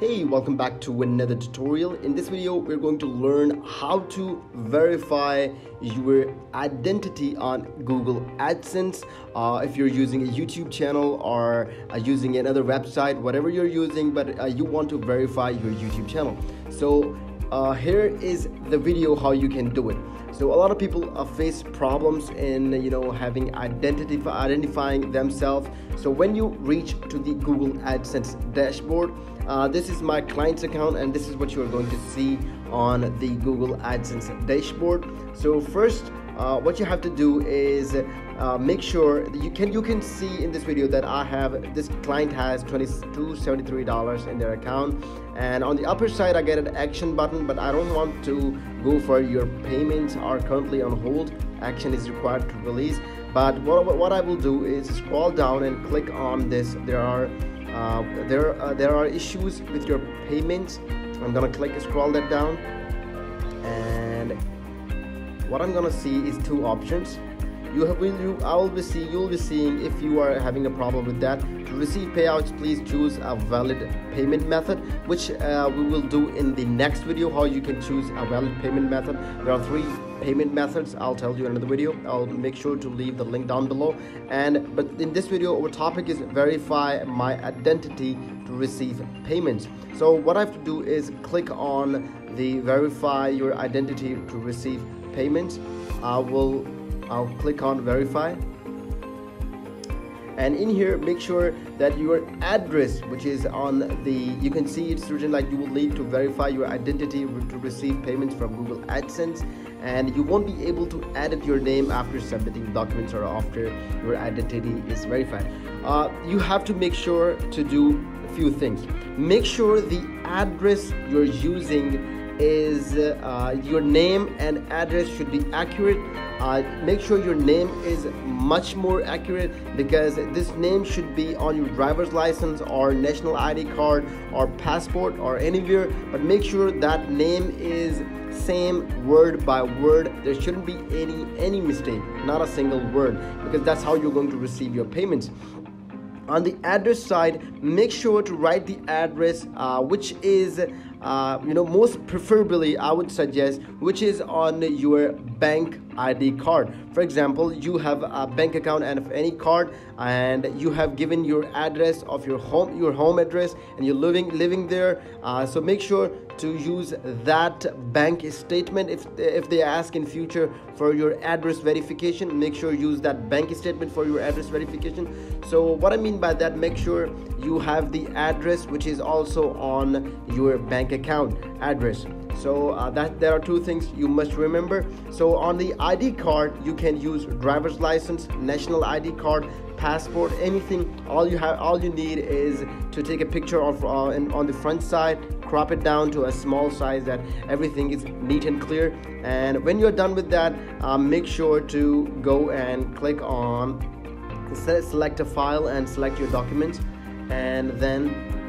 Hey, welcome back to another tutorial. In this video, we're going to learn how to verify your identity on Google AdSense. Uh, if you're using a YouTube channel or uh, using another website, whatever you're using, but uh, you want to verify your YouTube channel. So uh, here is the video how you can do it. So a lot of people uh, face problems in you know having identity identifying themselves. So when you reach to the google adsense dashboard uh, this is my client's account and this is what you're going to see on the google adsense dashboard. So first uh, what you have to do is uh, make sure you can you can see in this video that I have this client has 2273 dollars in their account. And on the upper side I get an action button but I don't want to go for your payments are currently on hold. Action is required to release. But what, what I will do is scroll down and click on this. There are uh, there uh, there are issues with your payments. I'm gonna click scroll that down. And what I'm gonna see is two options you have will you I will be see you'll be seeing if you are having a problem with that. To receive payouts please choose a valid payment method which uh, we will do in the next video how you can choose a valid payment method. There are three payment methods. I'll tell you in another video. I'll make sure to leave the link down below. And but in this video our topic is verify my identity to receive payments. So what I have to do is click on the verify your identity to receive payments. I will I'll click on verify. And in here make sure that your address which is on the you can see it's written like you will need to verify your identity to receive payments from Google AdSense. And you won't be able to edit your name after submitting documents or after your identity is verified. Uh, you have to make sure to do a few things. Make sure the address you're using is uh, your name and address should be accurate. Uh, make sure your name is much more accurate because this name should be on your driver's license or national ID card or passport or anywhere but make sure that name is same word by word. There shouldn't be any any mistake not a single word because that's how you're going to receive your payments on the address side make sure to write the address uh, which is uh, you know most preferably i would suggest which is on your bank id card. For example you have a bank account and of any card and you have given your address of your home your home address and you're living living there. Uh, so make sure to use that bank statement if if they ask in future for your address verification. Make sure use that bank statement for your address verification. So what i mean by that make sure you have the address which is also on your bank account address so uh, that there are two things you must remember. So on the id card you can use driver's license national id card passport anything. All you have all you need is to take a picture of uh, and on the front side crop it down to a small size that everything is neat and clear. And when you're done with that uh, make sure to go and click on select a file and select your documents. And then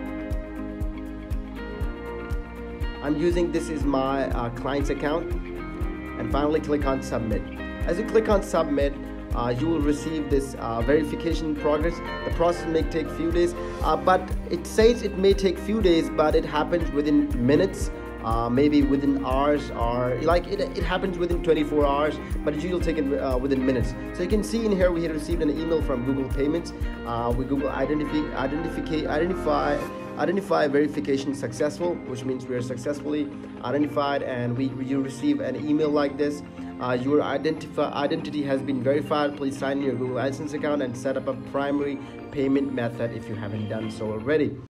I'm using this is my uh, client's account. And finally click on submit. As you click on submit uh, you will receive this uh, verification progress. The process may take few days uh, but it says it may take few days but it happens within minutes uh, maybe within hours or like it, it happens within 24 hours but it usually take uh, within minutes. So you can see in here we had received an email from google payments. With google identify identify identify identify verification successful which means we are successfully identified and we you receive an email like this. Uh, your identity has been verified. Please sign in your google adsense account and set up a primary payment method if you haven't done so already